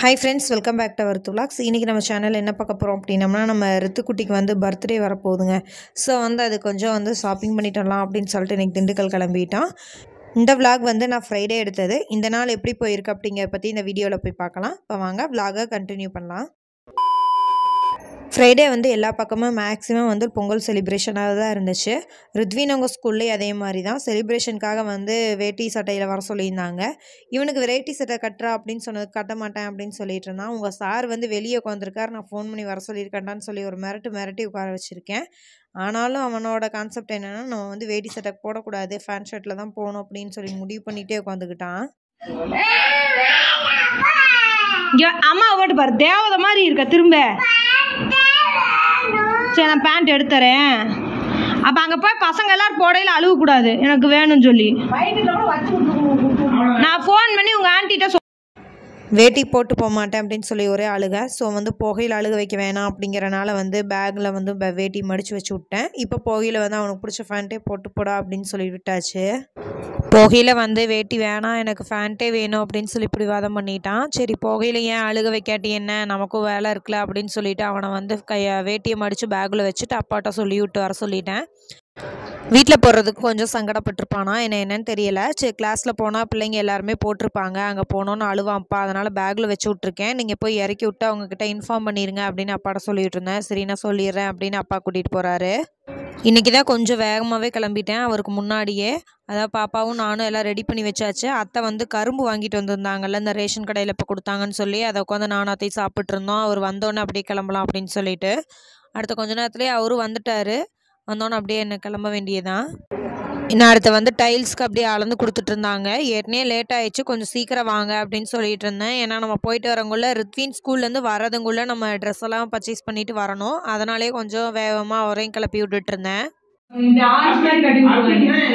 Hi friends welcome back to our துலாக்ஸ் இன்றைக்கி நம்ம channel என்ன பார்க்க போகிறோம் அப்படின்னம்னா நம்ம ரித்துக்குட்டிக்கு வந்து பர்த்டே வரப்போகுதுங்க. ஸோ வந்து அது கொஞ்சம் வந்து ஷாப்பிங் பண்ணிட்டு வரலாம் அப்படின்னு சொல்லிட்டு இன்றைக்கி திண்டுக்கல் கிளம்பிட்டான். இந்த விலாக் வந்து நான் ஃப்ரைடே எடுத்தது. இந்த நாள் எப்படி போயிருக்கு அப்படிங்கிறத பற்றி இந்த வீடியோவில் போய் பார்க்கலாம். இப்போ வாங்க விலாகை கண்டினியூ பண்ணலாம். ஃப்ரைடே வந்து எல்லா பக்கமும் மேக்ஸிமம் வந்து பொங்கல் செலிப்ரேஷனாக தான் இருந்துச்சு. ரித்வின் அவங்க ஸ்கூல்லேயே அதே மாதிரி தான். செலிப்ரேஷனுக்காக வந்து வேட்டி சட்டையில் வர சொல்லியிருந்தாங்க. இவனுக்கு வெரைட்டி சட்டை கட்டுறா அப்படின்னு சொன்னது கட்ட மாட்டேன் அப்படின்னு சொல்லிட்டு இருந்தான். உங்கள் சார் வந்து வெளியே உட்காந்துருக்கார் நான் ஃபோன் பண்ணி வர சொல்லியிருக்கேன்டான்னு சொல்லி ஒரு மிரட்டு மிரட்டி உட்கார வச்சுருக்கேன். ஆனாலும் அவனோட கான்செப்ட் என்னென்னா நம்ம வந்து வேட்டி சட்டை போடக்கூடாது ஃபேன் ஷர்ட்டில் தான் போகணும் அப்படின்னு சொல்லி முடிவு பண்ணிகிட்டே உட்காந்துக்கிட்டான் அம்மா ஓட்டு பாரு தேவதை மாதிரி இருக்க திரும்ப. சரி நான் பேண்ட் எடுத்துறேன். அப்போ அங்கே போய் பசங்க எல்லாரும் போடையில் அழுவக்கூடாது எனக்கு வேணும்னு சொல்லி. நான் ஃபோன் பண்ணி உங்கள் ஆன்ட்டிட்ட சொல் வேட்டி போட்டு போக மாட்டேன் அப்படின்னு சொல்லி ஒரே அழுக. ஸோ வந்து புகையில் அழுக வைக்க வேணாம் அப்படிங்கிறனால வந்து பேக்கில் வந்து வேட்டி மடித்து வச்சு விட்டேன். இப்போ புகையில் வந்து அவனுக்கு பிடிச்ச ஃபேண்ட்டே போட்டு போடா அப்படின்னு சொல்லி விட்டாச்சு. புகையில் வந்து வேட்டி வேணாம் எனக்கு ஃபேண்ட்டே வேணும் அப்படின்னு சொல்லி பிடிவாதம் பண்ணிட்டான். சரி புகையில் ஏன் அழுக வைக்காட்டி என்ன? நமக்கும் வேலை இருக்குல்ல அப்படின்னு சொல்லிட்டு அவனை வந்து கையை வேட்டியை மடித்து பேக்கில் வச்சுட்டு அப்பாட்ட சொல்லி விட்டு வர சொல்லிட்டேன். வீட்டில் போடுறதுக்கு கொஞ்சம் சங்கடப்பட்டிருப்பானா? என்ன என்னன்னு தெரியல. சரி கிளாஸில் போனால் பிள்ளைங்க எல்லாருமே போட்டிருப்பாங்க. அங்கே போனோன்னு அழுவாம்ப்பா அதனால் பேக்கில் வச்சு விட்ருக்கேன் நீங்கள் போய் இறக்கி விட்டு அவங்கக்கிட்ட இன்ஃபார்ம் பண்ணிடுங்க அப்படின்னு அப்பாட்ட சொல்லிட்டு இருந்தேன். சரி நான் சொல்லிடுறேன் அப்படின்னு அப்பா கூட்டிகிட்டு போகிறாரு இன்றைக்கி தான் கொஞ்சம் வேகமாகவே கிளம்பிட்டேன். அவருக்கு முன்னாடியே அதான் பாப்பாவும் நானும் எல்லாம் ரெடி பண்ணி வச்சாச்சு. அத்தை வந்து கரும்பு வாங்கிட்டு வந்திருந்தாங்கல்ல இந்த ரேஷன் கடையில் இப்போ கொடுத்தாங்கன்னு சொல்லி அதை உட்காந்து நானும் அத்தையும் சாப்பிட்ருந்தோம் அவர் வந்தோன்னே அப்படியே கிளம்பலாம் அப்படின்னு சொல்லிட்டு அடுத்த கொஞ்ச நேரத்துலேயே அவரும் வந்துட்டார். வந்தோன்னே அப்படியே என்ன கிளம்ப வேண்டியதான் இன்னும் அடுத்து வந்து டைல்ஸ்க்கு அப்படியே அளந்து கொடுத்துட்டு இருந்தாங்க ஏற்கனவே லேட் ஆயிடுச்சு. கொஞ்சம் சீக்கிரம் வாங்க அப்படின்னு சொல்லிட்டு இருந்தேன் ஏன்னா நம்ம போயிட்டு வரங்குள்ள ரித்வின் ஸ்கூல்லேருந்து வரதுங்குள்ள நம்ம ட்ரெஸ் எல்லாம் பர்ச்சேஸ் பண்ணிட்டு வரணும். அதனாலே கொஞ்சம் வேகமாக அவரையும் கிளப்பி விட்டுட்டு இருந்தேன்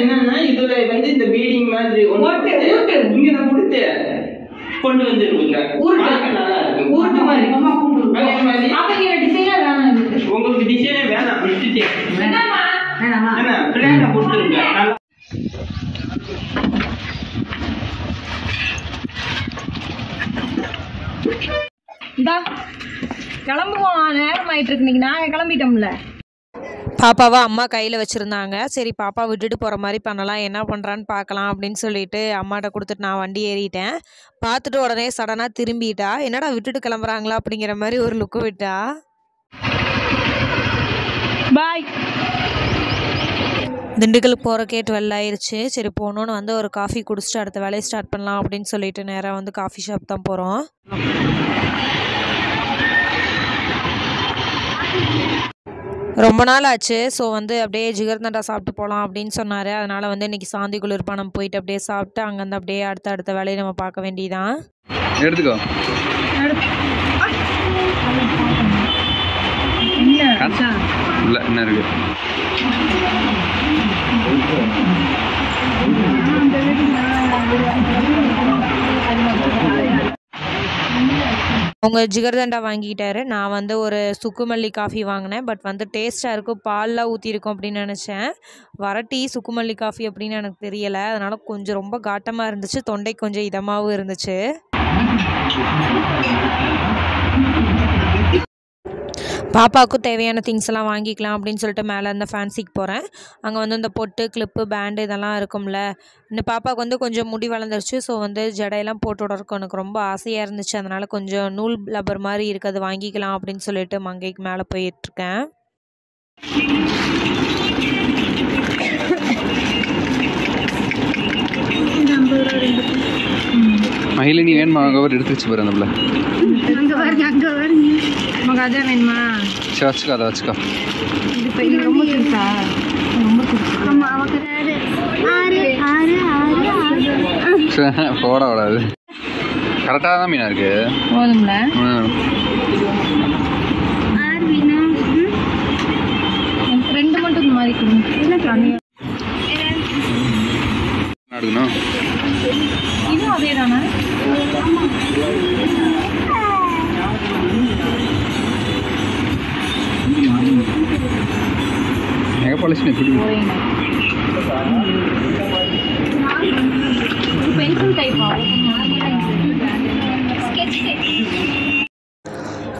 என்னன்னா இதுல வந்து இந்த பீடிங் மாதிரி கொண்டு நல்லா உருட்டு மாதிரி. உங்களுக்கு டிசைனே வேணாமா. என்ன? பிள்ளைங்க கொடுத்துருங்க நல்லா இந்தா கிளம்புவோம். நேரம் ஆயிட்டு இருக்கு இன்னைக்கு நாங்கள் கிளம்பிட்டோம்ல. பாப்பாவை அம்மா கையில் வச்சுருந்தாங்க. சரி பாப்பா விட்டுட்டு போகிற மாதிரி பண்ணலாம். என்ன பண்ணுறான்னு பார்க்கலாம் அப்படின்னு சொல்லிட்டு அம்மாட்ட கொடுத்துட்டு நான் வண்டி ஏறிட்டேன். பார்த்துட்டு உடனே சடனாக திரும்பிட்டா. என்னடா விட்டுட்டு கிளம்புறாங்களா அப்படிங்கிற மாதிரி ஒரு லுக்கு விட்டா பாய் திண்டுக்கலுக்கு போகிறக்கே டுவெல் ஆயிருச்சு சரி போகணுன்னு வந்து ஒரு காஃபி குடிச்சிட்டு அடுத்த வேலையை ஸ்டார்ட் பண்ணலாம் அப்படின்னு சொல்லிட்டு நேராக வந்து காஃபி ஷாப் தான் போகிறோம் ரொம்ப நாள் ஆச்சு. ஸோ வந்து அப்படியே ஜிகர்தண்டா சாப்பிட்டு போகலாம் அப்படின்னு சொன்னார். அதனால் வந்து இன்றைக்கி சாந்தி குளிர்பானம் போயிட்டு அப்படியே சாப்பிட்டு அங்கேருந்து அப்படியே அடுத்த அடுத்த வேலையை நம்ம பார்க்க வேண்டியதான் எடுத்துக்கோ. இல்ல என்ன இருக்கு? அவங்க ஜிகர்தண்டா வாங்கிக்கிட்டாரு. நான் வந்து ஒரு சுக்குமல்லி காஃபி வாங்கினேன். பட் வந்து டேஸ்ட்டாக இருக்கும். பால்லாம் ஊற்றிருக்கும் அப்படின்னு நினச்சேன். வர டீ சுக்குமல்லி காஃபி அப்படின்னு எனக்கு தெரியலை. அதனால் கொஞ்சம் ரொம்ப காட்டமாக இருந்துச்சு. தொண்டை கொஞ்சம் இதமாகவும் இருந்துச்சு. பாப்பாவுக்கும் தேவையான திங்ஸ் எல்லாம் வாங்கிக்கலாம் அப்படின்னு சொல்லிட்டு மேலே அந்த ஃபேன்சிக்கு போகிறேன் அங்கே வந்து இந்த பொட்டு கிளிப்பு பேண்டு இதெல்லாம் இருக்கும்ல. இந்த பாப்பாவுக்கு வந்து கொஞ்சம் முடி வளர்ந்துருச்சு. ஸோ வந்து ஜடையெல்லாம் போட்டு விடறதுக்கு எனக்கு ரொம்ப ஆசையாக இருந்துச்சு. அதனால் கொஞ்சம் நூல் லப்பர் மாதிரி இருக்குது வாங்கிக்கலாம் அப்படின்னு சொல்லிட்டு மங்கைக்கு மேலே போயிட்டுருக்கேன் மகிழினி வேணுமா? கவர் எடுத்து வச்சு பாரு அந்த பிள்ளை. உனக்கு அதான் வேணுமா? சரி வச்சுக்கோ அதை வச்சுக்கோ. இது ரொம்ப சிறுசா சரி, போட விடாது கரெக்டாக தான் மீனா இருக்கு. போதும்ல? ரெண்டு மட்டும் இந்த மாதிரி கொடுங்க. எடுக்கணும் இதுவும் அதே தானே எங்கே பாலிசி எப்படி பென்சில் டைப்பா ஸ்கெட்ச்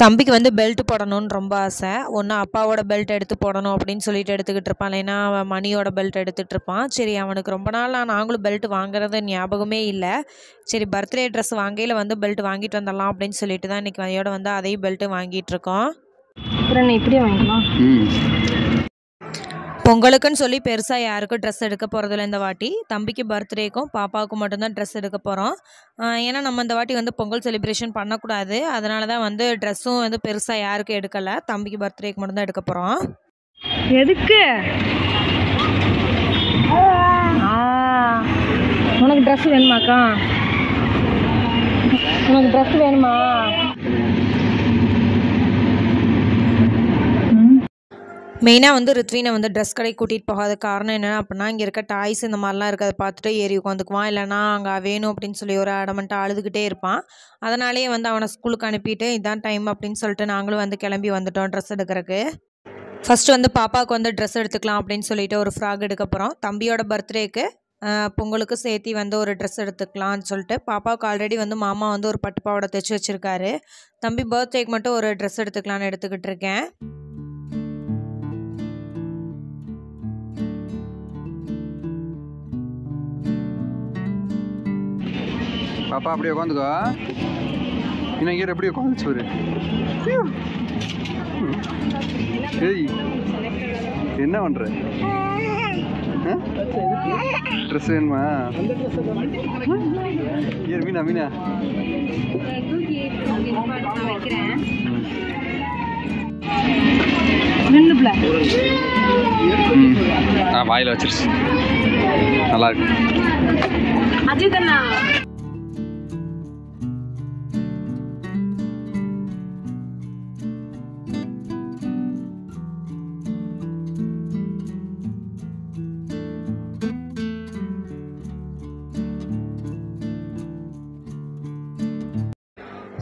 தம்பிக்கு வந்து பெல்ட் போடணும்னு ரொம்ப ஆசை. ஒன்று அப்பாவோட பெல்ட் எடுத்து போடணும் அப்படின்னு சொல்லிட்டு எடுத்துக்கிட்டு இருப்பான். இல்லைன்னா அவன் மணியோட பெல்ட் எடுத்துகிட்டு இருப்பான். சரி அவனுக்கு ரொம்ப நாளாக நாங்களும் பெல்ட் வாங்குறது ஞாபகமே இல்லை. சரி பர்த்டே ட்ரெஸ் வாங்கையில் வந்து பெல்ட் வாங்கிட்டு வந்துடலாம் அப்படின்னு சொல்லிட்டு தான் இன்றைக்கி அதையோட வந்து அதையும் பெல்ட்டு வாங்கிட்டு இருக்கோம். அப்புறம் இப்படியே வாங்கிக்கலாம். ம். பொங்கலுக்குன்னு சொல்லி பெருசாக யாருக்கும் ட்ரெஸ் எடுக்க போகிறதில்ல இந்த வாட்டி. தம்பிக்கு பர்த்டேக்கும் பாப்பாவுக்கும் மட்டும்தான் ட்ரெஸ் எடுக்க போகிறோம் ஏன்னா நம்ம இந்த வாட்டி வந்து பொங்கல் செலிப்ரேஷன் பண்ணக்கூடாது. அதனால தான் வந்து ட்ரெஸ்ஸும் வந்து பெருசாக யாருக்கும் எடுக்கலை. தம்பிக்கு பர்த்டேக்கு மட்டும்தான் எடுக்க போகிறோம் எதுக்கு? உனக்கு ட்ரெஸ் வேணுமாக்கா? உனக்கு ட்ரெஸ் வேணுமா? மெயினாக வந்து ரித்வீனை வந்து ட்ரெஸ் கடைக்கு கூட்டிகிட்டு போகாத காரணம் என்ன அப்படின்னா இங்கே இருக்க டாய்ஸ் இந்த மாதிரிலாம் இருக்கிறத பார்த்துட்டு ஏறி உட்காந்துக்குவான் இல்லைனா அங்கே வேணும் அப்படின்னு சொல்லி ஒரு அடமெண்ட்டாக அழுதுகிட்டே இருப்பான். அதனாலேயே வந்து அவனை ஸ்கூலுக்கு அனுப்பிட்டு இதான் டைம் அப்படின்னு சொல்லிட்டு நாங்களும் வந்து கிளம்பி வந்துட்டோம் ட்ரெஸ் எடுக்கிறதுக்கு ஃபஸ்ட்டு வந்து பாப்பாவுக்கு வந்து ட்ரெஸ் எடுத்துக்கலாம் அப்படின்னு சொல்லிட்டு ஒரு ஃப்ராக் எடுக்க போகிறோம் தம்பியோட பர்த்டேக்கு பொங்கலுக்கு சேர்த்தி வந்து ஒரு ட்ரெஸ் எடுத்துக்கலாம்னு சொல்லிட்டு பாப்பாவுக்கு ஆல்ரெடி வந்து மாமா வந்து ஒரு பட்டு பாவாடை தைச்சி வச்சுருக்காரு. தம்பி பர்த்டேக்கு மட்டும் ஒரு ட்ரெஸ் எடுத்துக்கலான்னு எடுத்துக்கிட்டு இருக்கேன். பாப்பா அப்படியே உட்காந்துக்கோ இன்னும் இங்கே எப்படி உட்காந்துச்சு ஒரு ஏய் என்ன பண்ற? ட்ரெஸ் வேணுமா? ஏ மீனா மீனா. ஆ வாயில் வச்சிருச்சு நல்லா இருக்கு.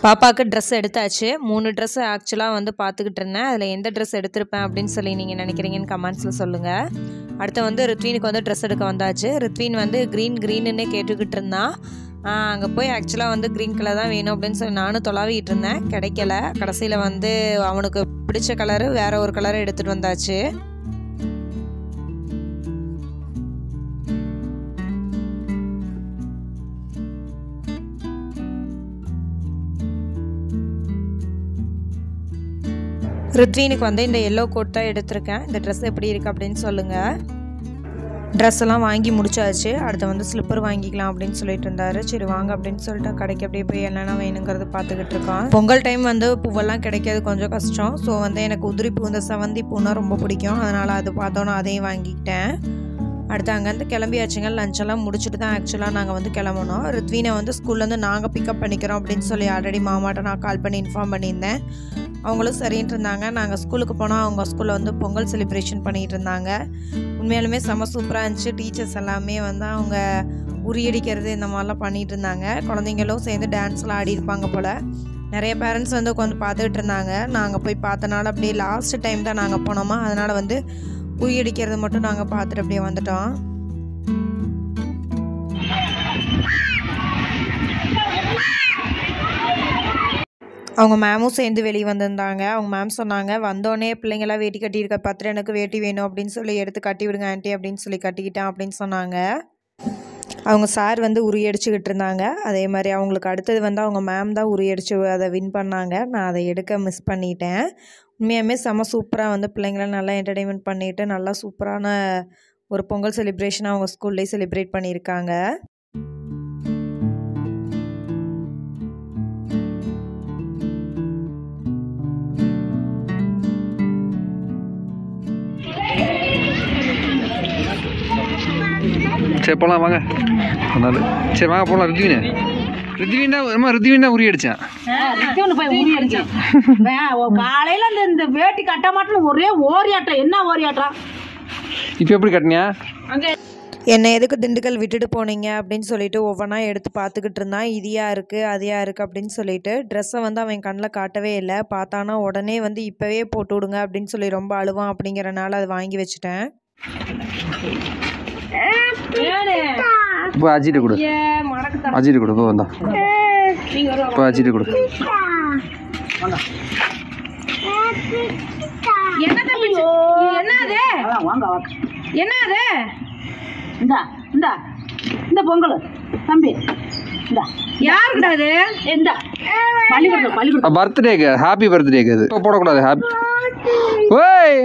பாப்பாவுக்கு ட்ரெஸ் எடுத்தாச்சு. மூணு ட்ரெஸ் ஆக்சுவலாக வந்து பார்த்துக்கிட்டு இருந்தேன். அதில் எந்த ட்ரெஸ் எடுத்திருப்பேன் அப்படின்னு சொல்லி நீங்கள் நினைக்கிறீங்கன்னு கமெண்ட்ஸில் சொல்லுங்கள் அடுத்து வந்து ரித்வீனுக்கு வந்து ட்ரெஸ் எடுக்க வந்தாச்சு. ரித்வீன் வந்து க்ரீன் க்ரீனுன்னே கேட்டுக்கிட்டு இருந்தான் அங்கே போய் ஆக்சுவலாக வந்து க்ரீன் கலர் தான் வேணும் அப்படின்னு சொல்லி நானும் தொலாவிட்டு இருந்தேன். கிடைக்கல. கடைசியில் வந்து அவனுக்கு பிடிச்ச கலரு வேற ஒரு கலரை எடுத்துகிட்டு வந்தாச்சு. ருத்வீனுக்கு வந்து இந்த எல்லோ கோட் தான் எடுத்திருக்கேன். இந்த ட்ரெஸ் எப்படி இருக்குது அப்படின்னு சொல்லுங்கள் ட்ரெஸ் எல்லாம் வாங்கி முடிச்சாச்சு. அடுத்து வந்து ஸ்லிப்பர் வாங்கிக்கலாம் அப்படின்னு சொல்லிட்டு இருந்தாரு. சரி வாங்க அப்படின்னு சொல்லிட்டு கடைக்கு அப்படியே போய் என்னென்ன வேணுங்கிறது பார்த்துக்கிட்டு இருக்கோம். பொங்கல் டைம் வந்து பூவெல்லாம் கிடைக்கிறது கொஞ்சம் கஷ்டம். ஸோ வந்து எனக்கு உதிரி பூ இந்த செவந்தி பூனா ரொம்ப பிடிக்கும். அதனால் அது பார்த்தோன்னா அதையும் வாங்கிக்கிட்டேன். அடுத்து அங்கேருந்து கிளம்பியாச்சுங்க. லஞ்செல்லாம் முடிச்சுட்டு தான் ஆக்சுவலாக நாங்கள் வந்து கிளம்பணும். ரித்வீனை வந்து ஸ்கூல்லேருந்து நாங்கள் பிக்கப் பண்ணிக்கிறோம் அப்படின்னு சொல்லி ஆல்ரெடி மாமாட்ட நான் கால் பண்ணி இன்ஃபார்ம் பண்ணியிருந்தேன். அவங்களும் சரின்ட்டு இருந்தாங்க. நாங்கள் ஸ்கூலுக்கு போனால் அவங்க ஸ்கூலில் வந்து பொங்கல் செலிப்ரேஷன் பண்ணிகிட்டு இருந்தாங்க. உண்மையாலுமே செம சூப்பராக இருந்துச்சு. டீச்சர்ஸ் எல்லாமே வந்து அவங்க உரியடிக்கிறது இந்த மாதிரிலாம் பண்ணிகிட்டு இருந்தாங்க. குழந்தைங்களும் சேர்ந்து டான்ஸ்லாம் ஆடியிருப்பாங்க போல். நிறைய பேரண்ட்ஸ் வந்து உட்காந்து பார்த்துக்கிட்டு இருந்தாங்க. நாங்கள் போய் பார்த்தனால அப்படியே லாஸ்ட் டைம் தான் நாங்கள் போனோமா. அதனால் வந்து உரியடிக்கிறது மட்டும் நாங்கள் பார்த்துட்டு அப்படியே வந்துட்டோம். அவங்க மேமும் சேர்ந்து வெளியே வந்திருந்தாங்க. அவங்க மேம் சொன்னாங்க வந்தோடனே பிள்ளைங்களாம் வேட்டி கட்டியிருக்க பார்த்துட்டு எனக்கு வேட்டி வேணும் அப்படின்னு சொல்லி எடுத்து கட்டி விடுங்க ஆண்டி அப்படின்னு சொல்லி கட்டிக்கிட்டேன் அப்படின்னு சொன்னாங்க. அவங்க சார் வந்து உரியடிச்சுக்கிட்டு இருந்தாங்க. அதே மாதிரி அவங்களுக்கு அடுத்தது வந்து அவங்க மேம் தான் உரியடிச்சு அதை வின் பண்ணாங்க. நான் அதை எடுக்க மிஸ் பண்ணிட்டேன். உண்மையாகவே செம்ம சூப்பராக வந்து பிள்ளைங்கள நல்லா என்டர்டெயின்மெண்ட் பண்ணிட்டு நல்லா சூப்பரான ஒரு பொங்கல் செலிப்ரேஷன் அவங்க ஸ்கூல்லேயே செலிப்ரேட் பண்ணியிருக்காங்க. சரி போகலாம் வாங்க. அதனால சரி வாங்க போகலாம் ரித்வினு. ரித்வின் தான் அம்மா ரித்வின் தான் உரி அடித்தான் ரித்திவனு போய் உரி அடிச்சான் காலையில இந்த இந்த வேட்டி கட்ட மாட்டேன்னு ஒரே ஓரியாட்டம் என்ன ஓரியாட்டம் இப்போ எப்படி கட்டினியா? என்னை எதுக்கு திண்டுக்கல் விட்டுட்டு போனீங்க அப்படின்னு சொல்லிட்டு ஒவ்வொன்றா எடுத்து பார்த்துக்கிட்டு இருந்தான். இதியா இருக்குது அதியா இருக்குது அப்படின்னு சொல்லிட்டு. ட்ரெஸ்ஸை வந்து அவன் கண்ணில் காட்டவே இல்லை. பார்த்தானா உடனே வந்து இப்போவே போட்டு விடுங்க அப்படின்னு சொல்லி ரொம்ப அழுவான் அப்படிங்கிறனால அதை வாங்கி வச்சுட்டேன். இப்போ அஜிட்டு கொடு. அஜிட்டு கொடு இதோ வந்தா. இப்போ வச்சுட்டு கொடு. என்ன தம்பி? இது என்ன அது அதான் வாங்க வாங்க என்ன அது இந்தா இந்தா. இந்த பொங்கல். தம்பி இந்தா. யாருக்குடா அது இந்த. பள்ளிக்கூடம் பர்த்டேக்கு ஹாப்பி பர்த்டேக்கு அது போடக்கூடாது ஹாப்பி ஓய்!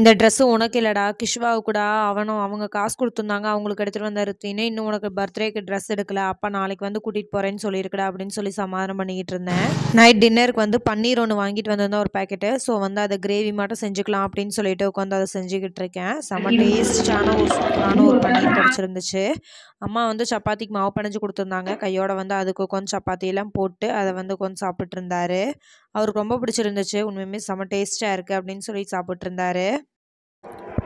இந்த ட்ரெஸ்ஸு உனக்கு இல்லைடா கிஷ்வாவுக்கு கூட அவனும் அவங்க காசு கொடுத்துருந்தாங்க அவங்களுக்கு எடுத்துகிட்டு வந்த ருத்தின்னு இன்னும் உனக்கு பர்த்டேக்கு ட்ரெஸ் எடுக்கல அப்பா நாளைக்கு வந்து கூட்டிகிட்டு போகிறேன்னு சொல்லியிருக்கடா அப்படின்னு சொல்லி சமாதானம் பண்ணிக்கிட்டு இருந்தேன். நைட் டின்னருக்கு வந்து பன்னீர் ஒன்று வாங்கிட்டு வந்திருந்தேன் ஒரு பேக்கெட்டு ஸோ வந்து அதை கிரேவி மட்டும் செஞ்சுக்கலாம் அப்படின்னு சொல்லிட்டு உட்காந்து அதை செஞ்சுக்கிட்டு இருக்கேன். செம்ம டேஸ்டான ஒரு சூப்பரான பன்னீர் கிடச்சிருந்துச்சு அம்மா வந்து சப்பாத்திக்கு மாவு பிணைஞ்சு கொடுத்துருந்தாங்க. கையோட வந்து அதுக்கு கொஞ்சம் சப்பாத்தியெல்லாம் போட்டு அதை வந்து கொஞ்சம் சாப்பிட்டு இருந்தாரு அவருக்கு ரொம்ப பிடிச்சிருந்துச்சு. உண்மையுமே செம்ம டேஸ்ட்டாக இருக்குது அப்படின்னு சொல்லி சாப்பிட்டு இருந்தாரு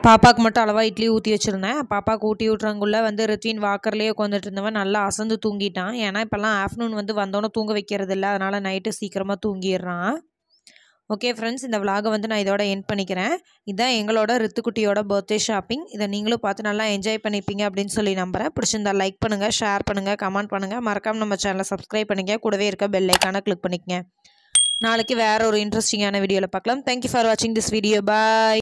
பாப்பாவுக்கு மட்டும் அளவாக இட்லி ஊற்றி வச்சுருந்தேன். பாப்பாவுக்கு ஊட்டி விட்றங்குள்ள வந்து ரித்வின் வாக்கர்லேயே உட்காந்துட்டு இருந்தவன் நல்லா அசந்து தூங்கிட்டான். ஏன்னா இப்போல்லாம் ஆஃப்டர்நூன் வந்து வந்தோன்னே தூங்க வைக்கிறது இல்லை அதனால் நைட்டு சீக்கிரமாக தூங்கிடுறான். ஓகே ஃப்ரெண்ட்ஸ் இந்த விலாகை வந்து நான் இதோட என் பண்ணிக்கிறேன். இதான் எங்களோட ரித்துக்குட்டியோட பர்த்டே ஷாப்பிங் இதை நீங்களும் பார்த்து நல்லா என்ஜாய் பண்ணிப்பீங்க அப்படின்னு சொல்லி நம்புகிறேன் பிடிச்சிருந்தா லைக் பண்ணுங்கள் ஷேர் பண்ணுங்கள் கமெண்ட் பண்ணுங்கள் மறக்காமல் நம்ம சேனலை சப்ஸ்கிரைப் பண்ணிக்க. கூடவே இருக்க பெல் ஐக்கானை கிளிக் பண்ணிக்கங்க. நாளைக்கு வேறு ஒரு இன்ட்ரெஸ்டிங்கான வீடியோவில் பார்க்கலாம். தேங்க்யூ ஃபார் வாட்சிங் திஸ் வீடியோ பாய்